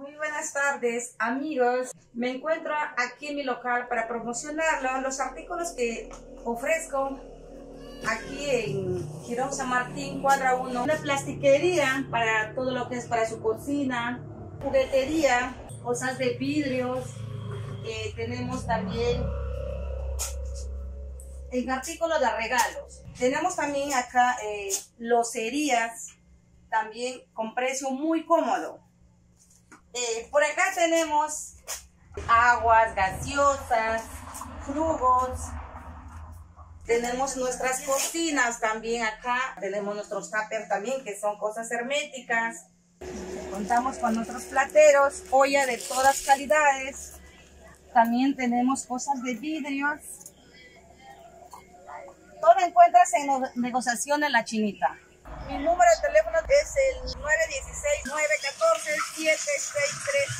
Muy buenas tardes, amigos. Me encuentro aquí en mi local para promocionarlo, los artículos que ofrezco aquí en Girón San Martín, cuadra 1. Una plastiquería para todo lo que es para su cocina, juguetería, cosas de vidrios. Eh, tenemos también en artículos de regalos. Tenemos también acá eh, locerías, también con precio muy cómodo. Eh, por acá tenemos aguas gaseosas, jugos. Tenemos nuestras cocinas también acá. Tenemos nuestros tuppers también, que son cosas herméticas. Contamos con nuestros plateros, olla de todas calidades. También tenemos cosas de vidrios. Todo encuentras en negociación en la chinita. Mi número de teléfono es el 763